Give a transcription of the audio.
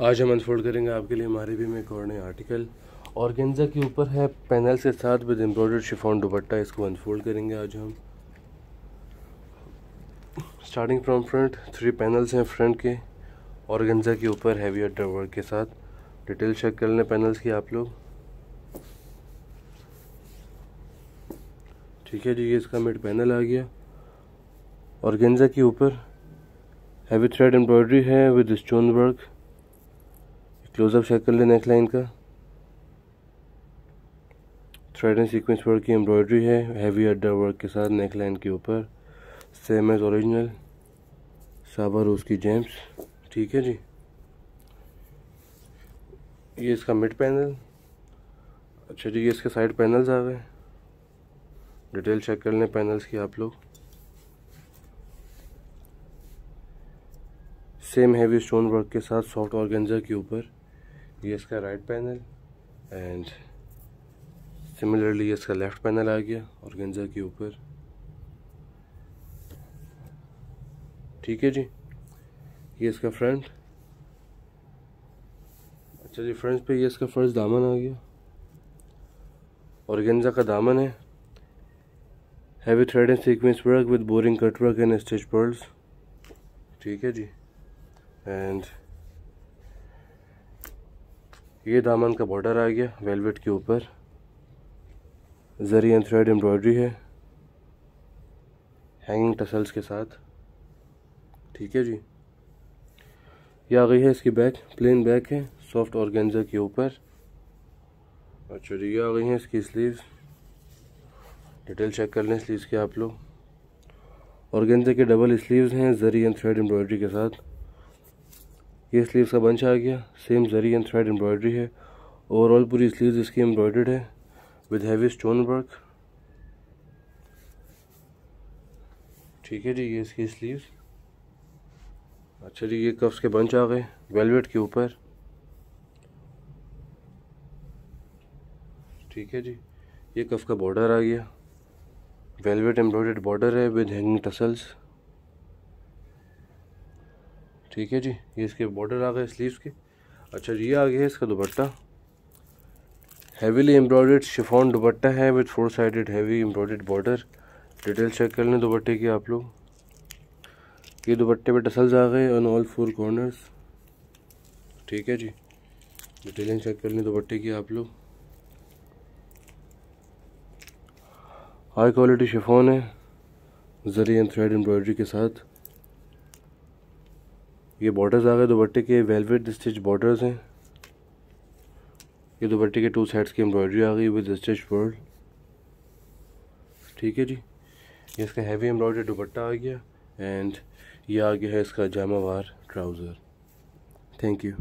आज हम अनफोल्ड करेंगे आपके लिए हमारे भी में एक और नए आर्टिकल और गेंजा के ऊपर है पैनल से साथ विद एम्ब्रॉयडर्ड शिफॉन दुपट्टा, इसको अनफोल्ड करेंगे आज हम. Starting from front three panels हैं फ्रंट के. और गेंजा के ऊपर हैवी अड्डर वर्क के साथ. डिटेल चेक कर लें पैनल्स की आप लोग. ठीक है जी, ये इसका मिड पैनल आ गया. और गेंजा के ऊपर हैवी थ्रेड एम्ब्रॉयडरी है with stone work closeup check कर ले नेक लाइन का। थ्रेड एंड सीक्वेंस वर्क की एम्ब्रॉयडरी है हैवी अड्डा वर्क के साथ नेक लाइन के ऊपर। सेम एज ओरिजिनल साबर उसकी जेम्स ठीक है जी? ये इसका मिड पैनल अच्छा जी, ये इसके साइड पैनल्स आ गए। डिटेल चेक कर लें पैनल्स की आप लोग। सेम हैवी स्टोन वर्क के साथ सॉफ्ट ऑर्गेंजर के ऊपर। ये इसका राइट पैनल एंड सिमिलरली ये इसका लेफ़्ट पैनल आ गया और गेंजा के ऊपर। ठीक है जी? ये इसका फ्रंट अच्छा जी फ्रंट पे ये इसका फ़र्स्ट दामन आ गया। और गेंजा का दामन है। Heavy thread and sequence work with boring cut work and stitch pearls ठीक है जी? एंड ये दामन का बॉर्डर आ गया वेलवेट के ऊपर। जरी एंड थ्रेड एम्ब्रॉयडरी है। हैंगिंग टसल्स के साथ। ठीक है जी। ये आ गई है इसकी बैक प्लेन बैक है सॉफ्ट ऑर्गेन्जर के ऊपर। अच्छा जी, ये आ गई है इसकी स्लीव्स डिटेल चेक कर लें स्लीव्स के आप लोग। ऑर्गेन्जर के डबल स्लीव्स हैं, जरी एंड थ्रेड एम्ब्रॉयडरी के साथ। ये स्लीव का बंच आ गया। Same zari and thread embroidery है। ओवरऑल पूरी स्लीव्स इसकी एम्ब्रॉयडर्ड है। विद हैवी स्टोन वर्क ठीक है जी, ये इसकी स्लीव्स अच्छा जी, ये कफ्स के बंच आ गए। वेलवेट के ऊपर। ठीक है जी, ये कफ का बॉर्डर आ गया। वेलवेट एम्ब्रॉयडर्ड बॉर्डर है विद हैंगिंग टसल्स ठीक है जी, ये इसके बॉर्डर आ गए स्लीव्स के। अच्छा जी, ये आ गया है इसका दुपट्टा। हैवीली एम्ब्रॉयड शिफॉन दुपट्टा है with four sided heavy embroidered border detail check कर लें दुपट्टे की आप लोग। ये दुपट्टे पे टसल्स आ गए ऑन ऑल फोर कॉर्नर्स ठीक है जी डिटेलिंग चेक कर लें दुपट्टे की आप लोग। हाई क्वालिटी शिफॉन है जरी एंड थ्रेड एम्ब्रॉयडरी के साथ। ये बॉर्डर्स आ गए दोपट्टे के वेलवेट स्टिच बॉर्डर्स हैं। ये दोपट्टे के टू साइड्स की एम्ब्रॉयडरी आ गई विद स्टिच वर्ड ठीक है जी। ये इसका हैवी एम्ब्रॉयडरी दुपट्टा आ गया एंड ये आ गया है इसका जामावार ट्राउज़र थैंक यू